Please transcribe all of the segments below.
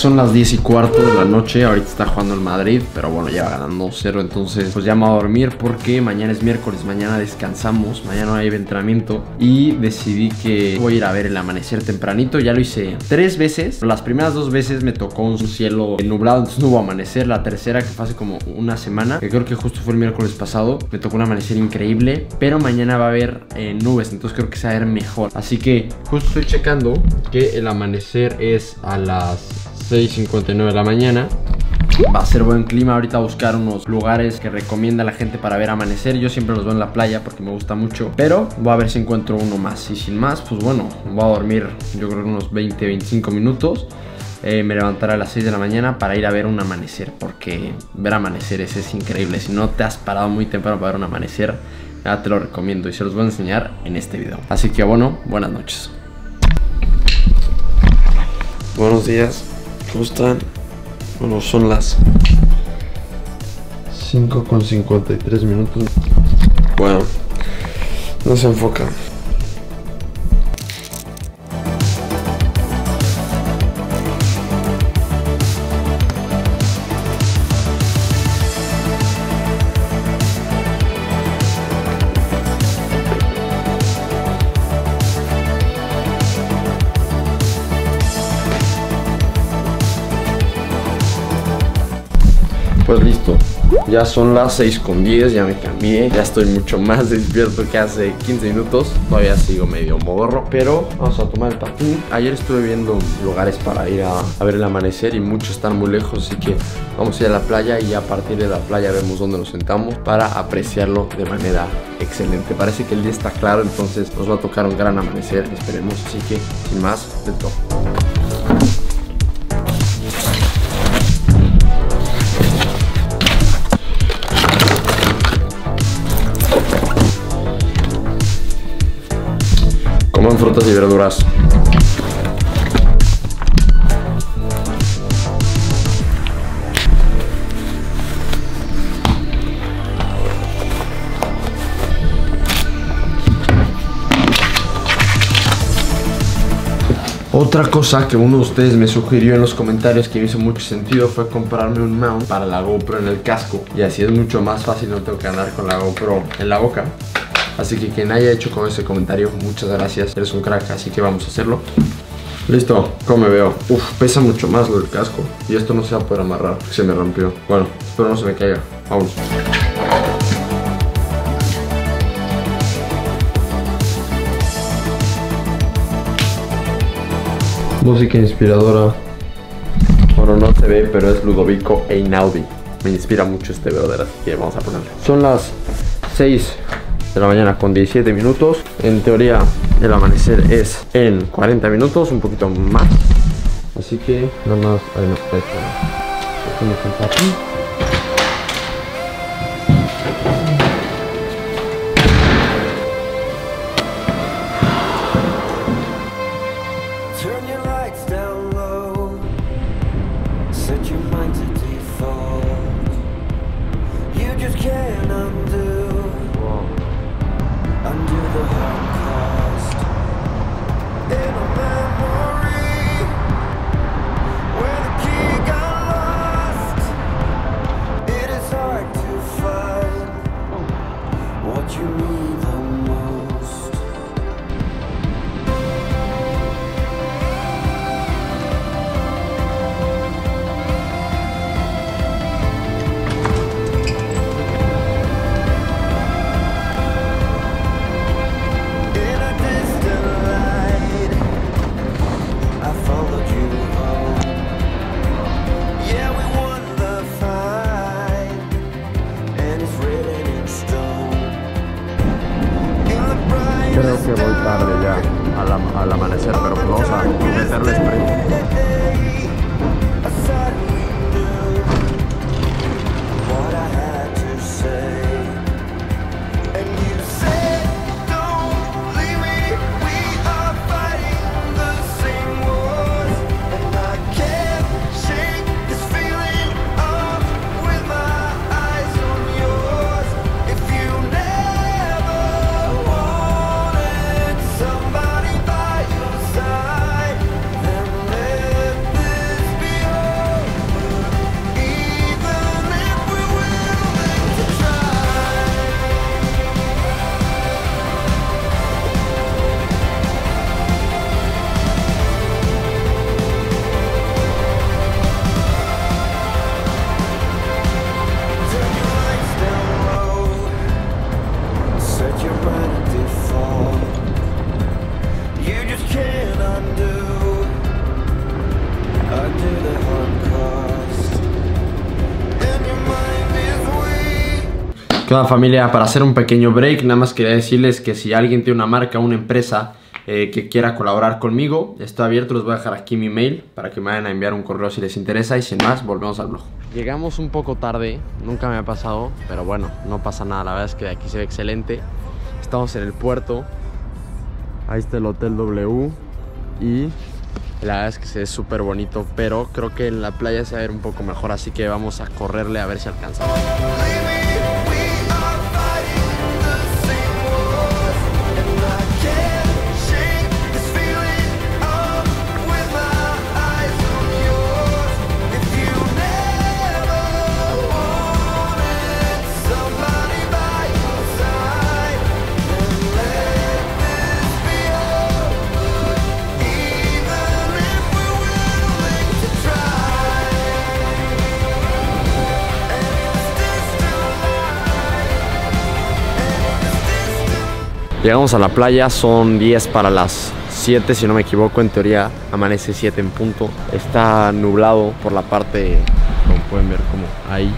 son las 10 y cuarto de la noche. Ahorita está jugando el Madrid, pero bueno, ya va ganando 0. Entonces, pues ya me voy a dormir porque mañana es miércoles. Mañana descansamos. Mañana hay entrenamiento. Y decidí que voy a ir a ver el amanecer tempranito. Ya lo hice tres veces. Las primeras dos veces me tocó un cielo nublado, entonces no hubo amanecer. La tercera, que fue hace como una semana, que creo que justo fue el miércoles pasado, me tocó un amanecer increíble. Pero mañana va a haber eh, nubes, entonces creo que se va a ver mejor. Así que justo estoy checando que el amanecer es a las 6.59 de la mañana. Va a ser buen clima ahorita a buscar unos lugares que recomienda la gente para ver amanecer. Yo siempre los veo en la playa porque me gusta mucho. Pero voy a ver si encuentro uno más. Y sin más, pues bueno, voy a dormir yo creo unos 20-25 minutos. Eh, me levantaré a las 6 de la mañana para ir a ver un amanecer. Porque ver amaneceres es increíble. Si no te has parado muy temprano para ver un amanecer, ya te lo recomiendo. Y se los voy a enseñar en este video. Así que bueno, buenas noches. Buenos días. ¿Cómo están? Bueno, son las 5 con 53 minutos. Bueno, no se enfoca. Listo, ya son las 6 con 10, ya me cambié, ya estoy mucho más despierto que hace 15 minutos, todavía sigo medio modorro, pero vamos a tomar el patín. Ayer estuve viendo lugares para ir a, ver el amanecer y muchos están muy lejos, así que vamos a ir a la playa y a partir de la playa vemos dónde nos sentamos para apreciarlo de manera excelente. Parece que el día está claro, entonces nos va a tocar un gran amanecer, esperemos, así que sin más, let's go. Coman frutas y verduras. Otra cosa que uno de ustedes me sugirió en los comentarios que me hizo mucho sentido fue comprarme un mount para la GoPro en el casco. Y así es mucho más fácil, no tengo que andar con la GoPro en la boca. Así que quien haya hecho con ese comentario, muchas gracias. Eres un crack, así que vamos a hacerlo. Listo, ¿cómo me veo? Uf, pesa mucho más lo del casco. Y esto no se va a poder amarrar, se me rompió. Bueno, espero no se me caiga. Vamos. Música inspiradora. Bueno, no se ve, pero es Ludovico Einaudi. Me inspira mucho este brother, así que vamos a ponerle. Son las 6 de la mañana con 17 minutos. En teoría el amanecer es en 40 minutos, un poquito más. Así que nada más, ahí no, a ¿Qué onda familia? Para hacer un pequeño break, nada más quería decirles que si alguien tiene una marca, una empresa eh, que quiera colaborar conmigo, estoy abierto, les voy a dejar aquí mi mail para que me vayan a enviar un correo si les interesa y sin más, volvemos al blog. Llegamos un poco tarde, nunca me ha pasado, pero bueno, no pasa nada, la verdad es que de aquí se ve excelente. Estamos en el puerto, ahí está el Hotel W y la verdad es que se ve súper bonito, pero creo que en la playa se va a ver un poco mejor, así que vamos a correrle a ver si alcanzamos. Llegamos a la playa, son 10 para las 7 si no me equivoco, en teoría amanece 7 en punto. Está nublado por la parte, como pueden ver, como ahí.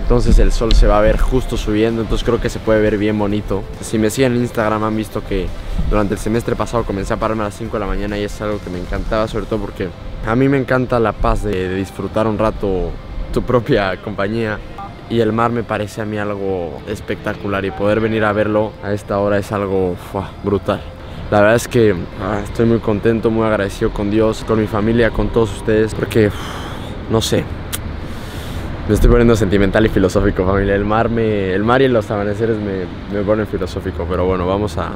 Entonces el sol se va a ver justo subiendo, entonces creo que se puede ver bien bonito. Si me siguen en Instagram han visto que durante el semestre pasado comencé a pararme a las 5 de la mañana y es algo que me encantaba, sobre todo porque a mí me encanta la paz de, de disfrutar un rato tu propia compañía y el mar me parece a mí algo espectacular y poder venir a verlo a esta hora es algo brutal. La verdad es que ah, estoy muy contento, muy agradecido con Dios, con mi familia, con todos ustedes, porque no sé, me estoy poniendo sentimental y filosófico, familia. El mar, el mar y los amaneceres me, ponen filosófico, pero bueno, vamos a,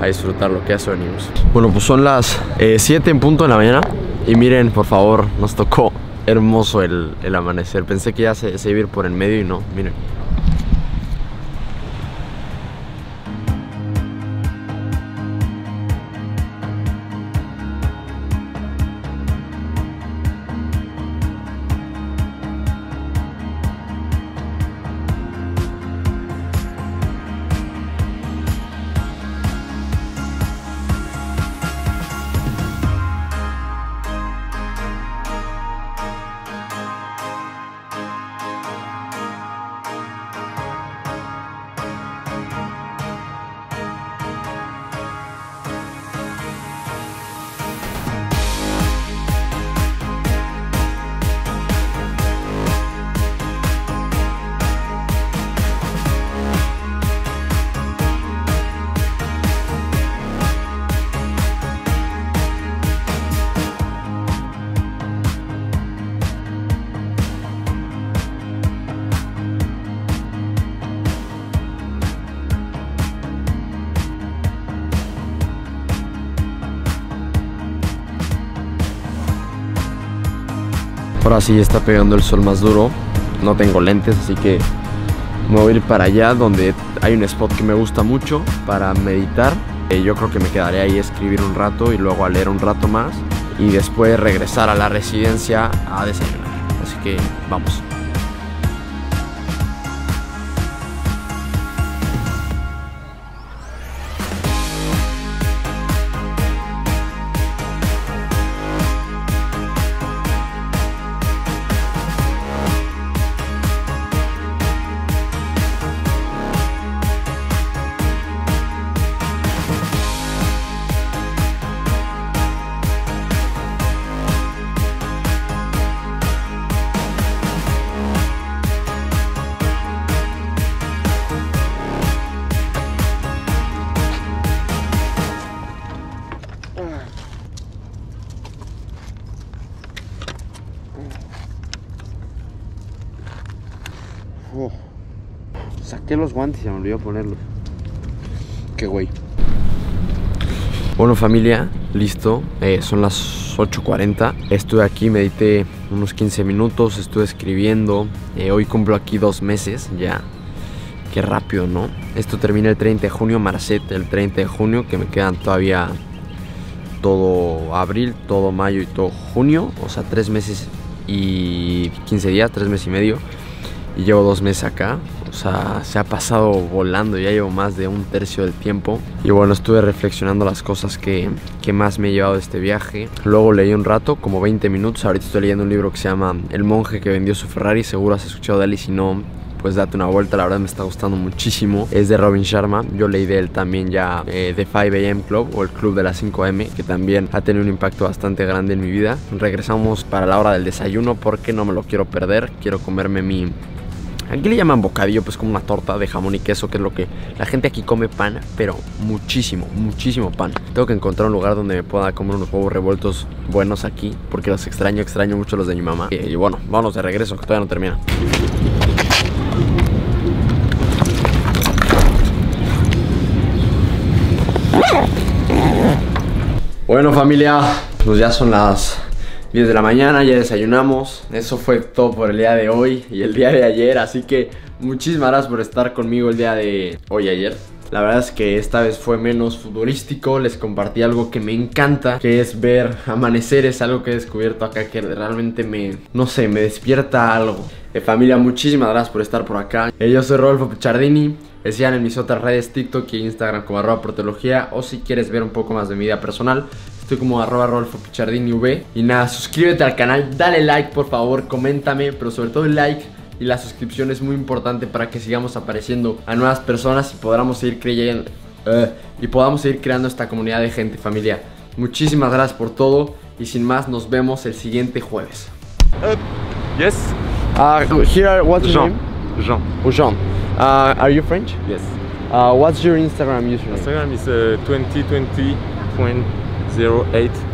a disfrutar lo que hace venimos. Bueno, pues son las 7 en punto de la mañana y miren, por favor, nos tocó hermoso el, el amanecer. Pensé que iba a ir por el medio y no, miren. Ahora sí está pegando el sol más duro. No tengo lentes, así que me voy a ir para allá donde hay un spot que me gusta mucho para meditar. Eh, yo creo que me quedaré ahí a escribir un rato y luego a leer un rato más y después regresar a la residencia a desayunar. Así que vamos. Saqué los guantes y se me olvidó ponerlos. Qué güey. Bueno familia, listo. Eh, son las 8.40. Estuve aquí, medité unos 15 minutos, estuve escribiendo. Eh, hoy cumplo aquí dos meses ya. Qué rápido, ¿no? Esto termina el 30 de junio, Marcet el 30 de junio, que me quedan todavía todo abril, todo mayo y todo junio. O sea, tres meses y 15 días, tres meses y medio y llevo dos meses acá. Se ha pasado volando, ya llevo más de un tercio del tiempo. Y bueno, estuve reflexionando las cosas que, que, más me he llevado de este viaje. Luego leí un rato, como 20 minutos. Ahorita estoy leyendo un libro que se llama El monje que vendió su Ferrari. Seguro has escuchado de él y si no, pues date una vuelta, la verdad me está gustando muchísimo. Es de Robin Sharma, yo leí de él también ya eh, The 5am Club o el Club de las 5am, que también ha tenido un impacto bastante grande en mi vida. Regresamos para la hora del desayuno porque no me lo quiero perder, quiero comerme mi Aquí le llaman bocadillo, pues como una torta de jamón y queso, que es lo que la gente aquí come pan, pero muchísimo, muchísimo pan. Tengo que encontrar un lugar donde me pueda comer unos huevos revueltos buenos aquí, porque los extraño, extraño mucho los de mi mamá. Y, bueno, vámonos de regreso, que todavía no termina. Bueno familia, pues ya son las 10 de la mañana, ya desayunamos. Eso fue todo por el día de hoy y el día de ayer. Así que muchísimas gracias por estar conmigo el día de hoy ayer. La verdad es que esta vez fue menos futbolístico, les compartí algo que me encanta, que es ver amaneceres, algo que he descubierto acá que realmente me, no sé, me despierta algo. Eh, familia, muchísimas gracias por estar por acá. Eh, yo soy Rodolfo Pichardini, decían en mis otras redes TikTok y Instagram como arroba protología, o si quieres ver un poco más de mi vida personal, Estoy como arroba Rolfo Pichardini V. Y nada, suscríbete al canal, dale like por favor, coméntame, pero sobre todo el like y la suscripción es muy importante para que sigamos apareciendo a nuevas personas y podamos seguir creyendo eh, y podamos seguir creando esta comunidad de gente familia. Muchísimas gracias por todo y sin más nos vemos el siguiente jueves. Uh, yes. Uh, here, what's Jean. your name? Jean. Oh, Jean. Uh, are you French? Yes. Uh, what's your Instagram username? Instagram is uh, 2020. 0.08